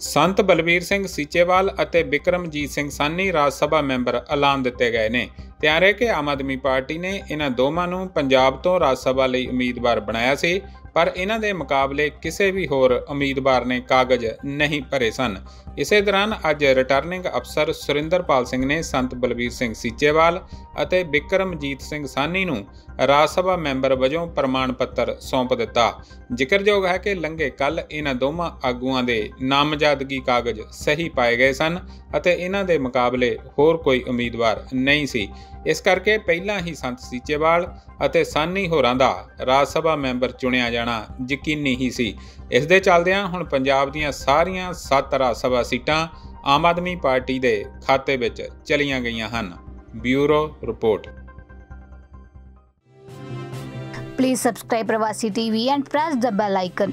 ਸੰਤ ਬਲਵੀਰ ਸਿੰਘ ਸੀਚੇਵਾਲ ਅਤੇ ਬਿਕਰਮਜੀਤ ਸਿੰਘ ਸਾਨੀ ਰਾਜ ਸਭਾ ਮੈਂਬਰ ਐਲਾਨ ਦਿੱਤੇ ਗਏ ਨੇ। ਤਿਆਰ ਹੈ ਕਿ ਆਮ ਆਦਮੀ ਪਾਰਟੀ ਨੇ ਇਹਨਾਂ ਦੋਵਾਂ ਨੂੰ ਪੰਜਾਬ ਤੋਂ ਰਾਜ ਸਭਾ ਲਈ ਉਮੀਦਵਾਰ ਬਣਾਇਆ ਸੀ। ਪਰ ਇਹਨਾਂ ਦੇ ਮੁਕਾਬਲੇ ਕਿਸੇ ਵੀ ਹੋਰ ਉਮੀਦਵਾਰ ਨੇ ਕਾਗਜ਼ ਨਹੀਂ ਭਰੇ ਸਨ। ਇਸੇ ਦੌਰਾਨ ਅੱਜ ਰਿਟਰਨਿੰਗ ਅਫਸਰ ਸੁਰਿੰਦਰਪਾਲ ਸਿੰਘ ਨੇ ਸੰਤ ਬਲਬੀਰ ਸਿੰਘ ਸੀਚੇਵਾਲ ਅਤੇ ਬਿਕਰਮਜੀਤ ਸਿੰਘ ਸਾਨੀ ਨੂੰ ਰਾਜ ਸਭਾ ਮੈਂਬਰ ਵਜੋਂ ਪ੍ਰਮਾਣ ਪੱਤਰ ਸੌਂਪ ਦਿੱਤਾ। ਜ਼ਿਕਰਯੋਗ ਹੈ ਕਿ ਲੰਘੇ ਕੱਲ ਇਹਨਾਂ ਦੋਵਾਂ ਆਗੂਆਂ ਦੇ ਨਾਮਜ਼ਦਗੀ ਕਾਗਜ਼ ਸਹੀ ਪਾਏ ਗਏ ਸਨ ਅਤੇ ਇਹਨਾਂ ਦੇ ਮੁਕਾਬਲੇ ਹੋਰ ਕੋਈ ਉਮੀਦਵਾਰ ਨਹੀਂ ਸੀ। ਇਸ ਕਰਕੇ ਪਹਿਲਾਂ ਹੀ ਸੰਤ ਸੀਚੇਵਾਲ ਅਤੇ ਸਾਨੀ ਹੋਰਾਂ ਦਾ ਰਾਜ ਸਭਾ ਮੈਂਬਰ ਚੁਣਿਆ ਜਾਣਾ ਯਕੀਨੀ ਹੀ ਸੀ। ਇਸ ਦੇ ਚੱਲਦਿਆਂ ਹੁਣ ਪੰਜਾਬ ਦੀਆਂ ਸਾਰੀਆਂ 7 ਰਾਜ ਸਭਾ ਸੀਟਾਂ ਆਮ ਆਦਮੀ ਪਾਰਟੀ ਦੇ ਖਾਤੇ ਵਿੱਚ ਚਲੀਆਂ ਗਈਆਂ ਹਨ। Bureau report. Please subscribe Pravasi TV and press the bell icon.